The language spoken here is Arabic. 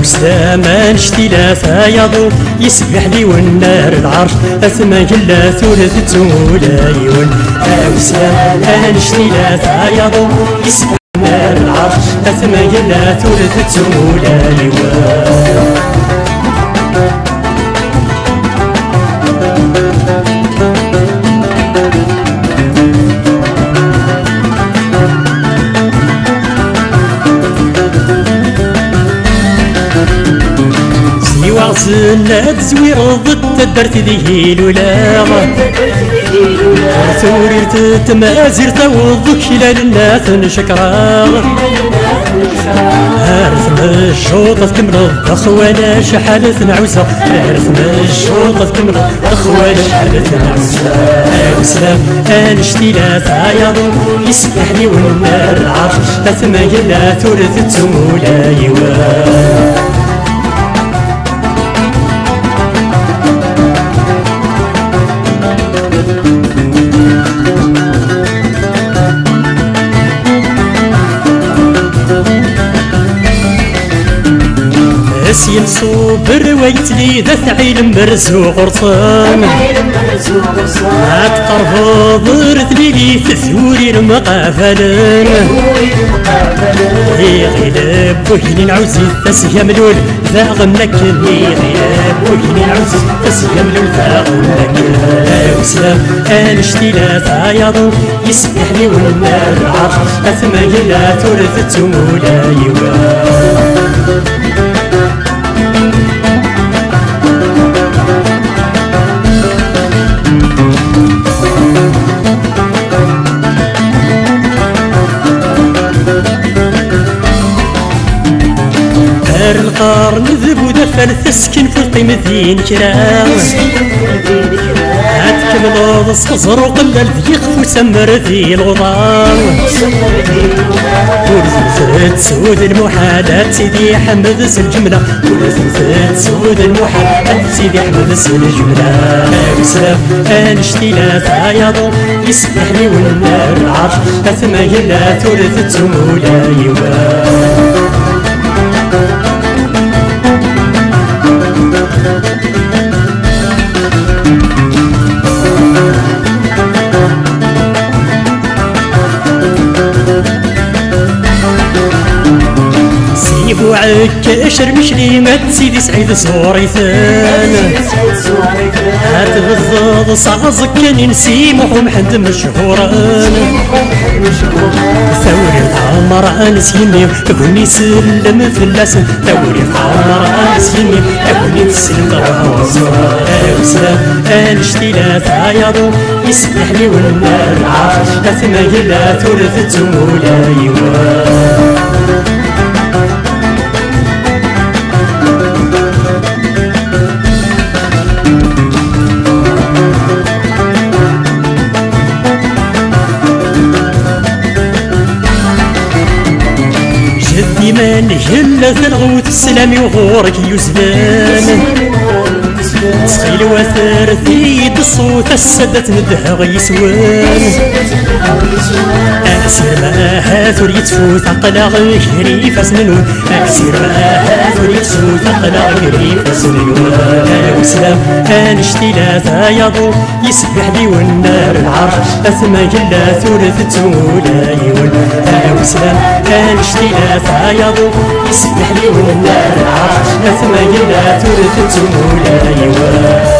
وسلام نشتي لا فيضو يسبح لي والنار العرش أثما جلا ثورة تولا يون وسلام نشتي لا فيضو يسبح النار العرش أثما جلا ثورة تولا يون زلات زوير ضد الدرت ذي الولا ثوري تمازير توضك خلال الناس نشكرا عرف الشوطة تكمل اخوانا شحالة نعوسة عرف الشوطة تكمل اخوانا شحالة نعوسة وسلام أنشتي لا تعيض يسبح لي والنار العرش اثما يلا ثورة التمولا يوان سين صوبر ويتلي ذا ثعيل مرزوق غرطان عتقرب ضرت لي تثوري المقافلن غيلب وهني نعوزي تسيا ملول ذا غنكني غيلب وهني نعوزي تسيا ملول ذا غنكني وسلام انشتي لا تعيض يسبح لي والنار العرش اثما يلا تورث التمولا يوان القرن ذب ودفن تسكن في القيمة ذين كرام هتكمل ضص زروق اللي يخفو سمر ذي الغضام ورثت سود المحالات سيدي حمد الجملة ورثت سود المحالات سيدي حمد الجملة وسلام انشتي لا تعيض يسبح لي والنار العرش اثما يلا ثلث تمولا يوان عكاشر مشلي ما سيدي سعيد صوري ثان هات بالضبط صعز كان نسيم ومحد مشهوران ثوري العمر انس يمي كوني سلم في اللسن ثوري العمر انس يمي كوني تسلم وسلام انشتي لا تعيض يسبح لي والنار العرش اثما يلا ثلث تمولا هلا ثلغوت السلام يغورك يزلان تسخيل وثار ثيد الصوت السدة ندهغ يسوان. أسير ما هاثر يتفوت عقلا غيري فاسننون أسير ما هاثر يتفوت عقلا غيري فاسننون وسلام انشتي لا ثايضو يسبح لي والنار العرش أثما يلا ثلث تمولا يون وسلام انشتي لا ثايضو يسبح لي والنار العرش أثما يلا ثلث تمولا يون away.